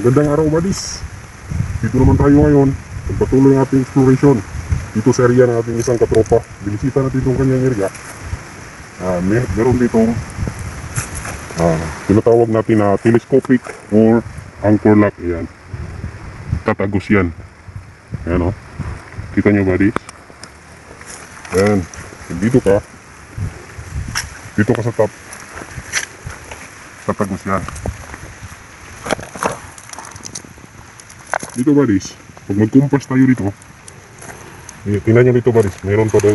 Magandang araw buddies. Dito naman tayo ngayon. Pagpatuloy ang ating exploration. Dito sa area ng ating isang katropa. Binisita natin itong kanyang area. Ah, mer meron ditong ah, tinatawag natin na telescopic or anchor lock. Ayan. Tatagos yan. Ayan o. Kita nyo buddies? Ayan. Dito ka. Dito ka sa top. Tatagos yan. Dito buddies, pag mag-compass tayo dito, eh, tingnan nyo dito buddies, meron pa daw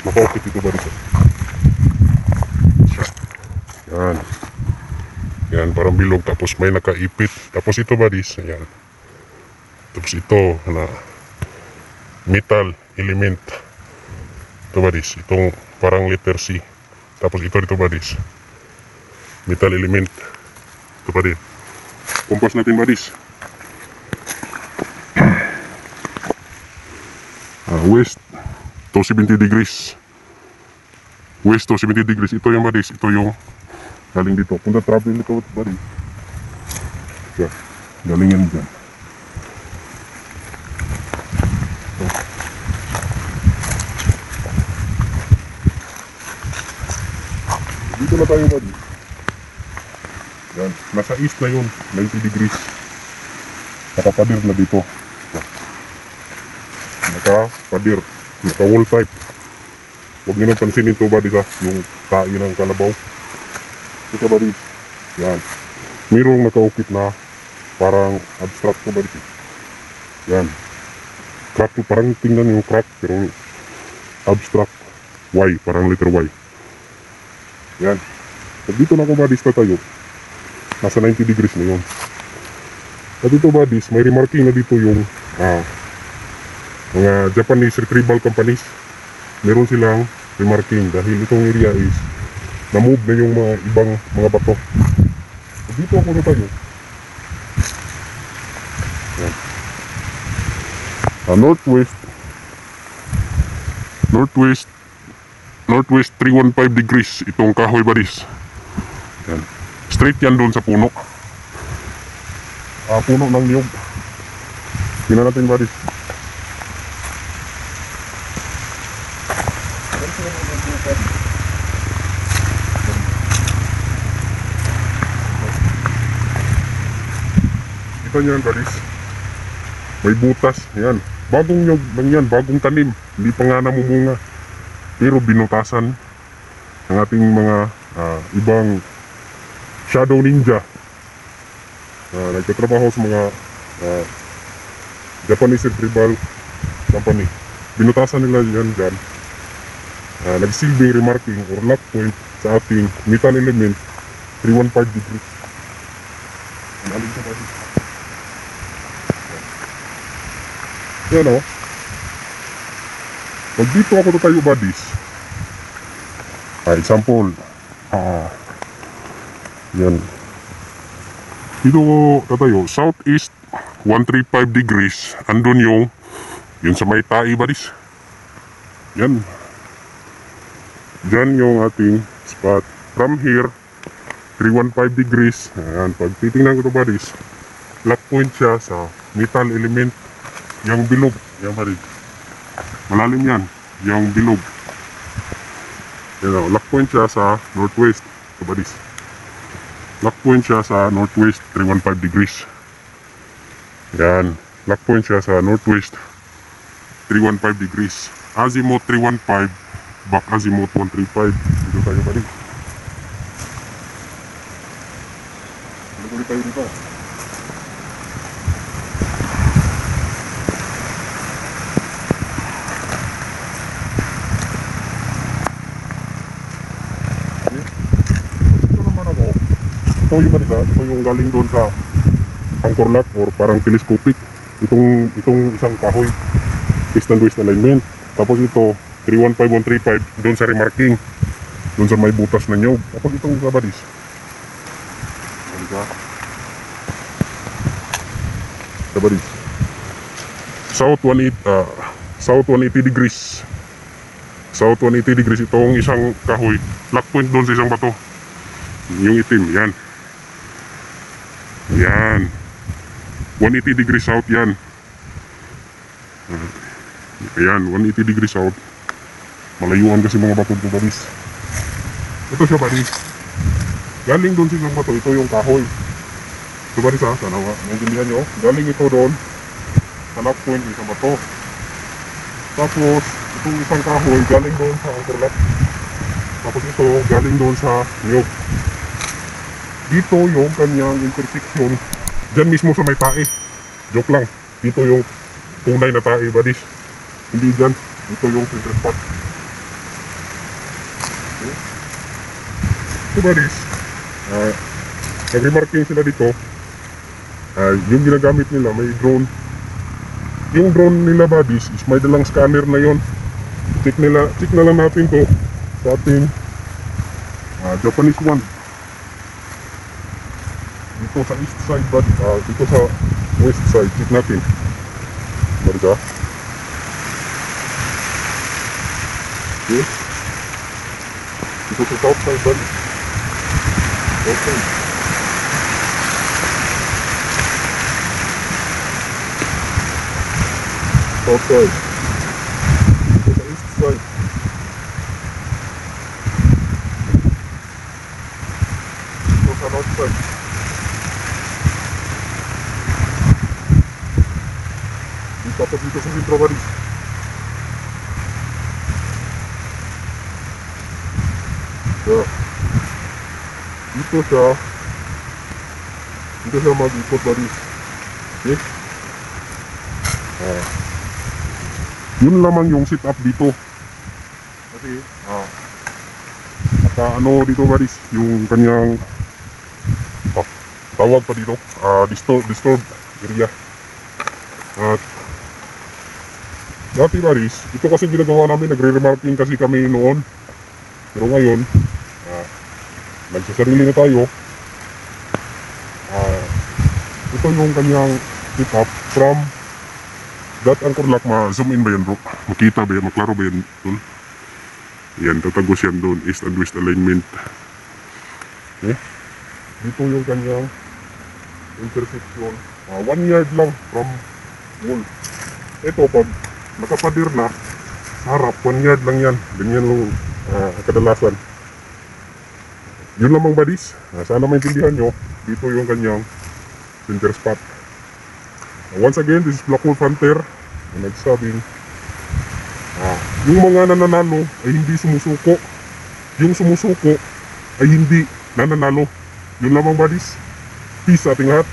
nakaukit dito buddies. eh. Yan. Yan, parang bilog. Tapos may nakaipit. Tapos ito buddies, yan. Tapos ito, na metal element. Ito buddies, itong parang letter C. Tapos ito dito buddies. Metal element. Ito buddies. Kompas natin buddies. West to 70 degrees. West to 70 degrees. Ito yung buddies ito yung galing dito. Punta travel dito buddy yeah, galing yan dyan. Ito. dito na tayo buddy yan nasa east na yun 90 degrees. Nakapadir na dito naka-padir, naka-wall type. Huwag nyo nang pansinin ito ba, di ba? Yung tayo ng kalabaw. Ito ba, di? Yan. Mayroong nakaukit na parang abstract ko ba, di? Yan. Crack, parang tingnan yung crack, pero abstract. Y, parang letter Y. Yan. Pag dito na ako badis na tayo, nasa 90 degrees na yun. At ito badis, may remarking na dito yung ah, mga Japanese retrieval companies meron silang remarking dahil itong area is na-move na yung mga ibang mga bato. Dito ako na tayo Yan. Ah, northwest. Northwest. Northwest 315 degrees itong kahoy baris. Yan. straight yan doon sa puno. Ah, puno ng niyog. Tingnan natin baris Kita nyo yan, guys. May butas. Yan. Bagong nyog lang yan. Bagong tanim. Hindi pa nga namumunga. Pero binutasan ng ating mga ah, ibang shadow ninja. Uh, nagtatrabaho sa mga ah, Japanese retrieval company. Binutasan nila yan dyan. Uh, nagsilbing remarking or lock point sa ating metal element 315 degrees. Ang aling sa kasi. Yan o. Pag dito ako tayo buddies. Ah, example. Ah. Yan. Dito ko tatayo. Southeast 135 degrees. Andun yung yun sa may tae buddies. Yan. Diyan yung ating spot. From here, 315 degrees. Ayan, pag titingnan ko ito buddies, lock point siya sa metal element yung bilog. Yan pa rin. Malalim yan. Yung bilog. Yan o. Lock point siya sa northwest. Kabadis. Lock point siya sa northwest 315 degrees. Yan. Lock point siya sa northwest 315 degrees. Azimuth 315. Back azimuth 135. Dito tayo pa rin. Ulit tayo dito. Ito Ito yung kanila, ito yung galing doon sa lock or parang telescopic. Itong, itong isang kahoy, and west alignment. Tapos ito, 315135 doon sa remarking. Doon sa may butas na nyog. Tapos itong kabadis. Ka? Kabadis. South 180, ah, South 180 degrees. South 180 degrees itong isang kahoy. Lock point doon sa isang bato. Yung itim, yan. Yan. 180 degrees south yan. Ayan, 180 degrees south. Malayuan kasi mga bato dito, buddies. Ito siya, buddies. Galing doon silang bato, ito yung kahoy. Ito, buddies, ha? Sana, ha? Naintindihan nyo? Galing ito doon. Hanap point, isang bato. Tapos, itong isang kahoy, galing doon sa Lock. Tapos ito, galing doon sa niyog. Dito yung kanyang intersection. Diyan mismo sa may tae. Joke lang. Dito yung tunay na tae, buddies. Hindi dyan. Dito yung center spot. So, buddies, ah, nag-remarking sila dito. Ah, yung ginagamit nila, may drone. Yung drone nila, buddies, is may dalang scanner na yon. Check nila, check na lang natin to sa ating ah, Japanese one dito sa east side ba ah, dito sa west side check natin Marga okay dito sa south side ba south side south side dito sa east side dito sa north side Ako dito sa Centro Baris. So, dito siya, dito siya mag-ikot Baris. Okay? Ah. Yun lamang yung sit up dito. Kasi, ah, naka ano dito Baris, yung kanyang ah, tawag pa dito, ah, disturb, disturb area. At Dati Baris, ito kasi ginagawa namin, nagre-remarking kasi kami noon. Pero ngayon, ah, nagsasarili na tayo. Ah, ito yung kanyang pick up from that anchor lock, ma-zoom in ba yan bro? Makita ba yan? Maklaro ba yan? Dun? Yan, tatagos yan doon, east and west alignment. Okay? Dito yung kanyang intersection. Ah, one yard lang from wall. Ito, pag nakapadir na, harap, one yard lang yan. Ganyan lang ah, kadalasan. Yun lamang badis. Ah, sana maintindihan nyo, dito yung kanyang center spot. Ah, once again, this is Blackwood Hunter na nagsabing ah, yung mga nananalo ay hindi sumusuko. Yung sumusuko ay hindi nananalo. Yun lamang badis. Peace sa ating lahat.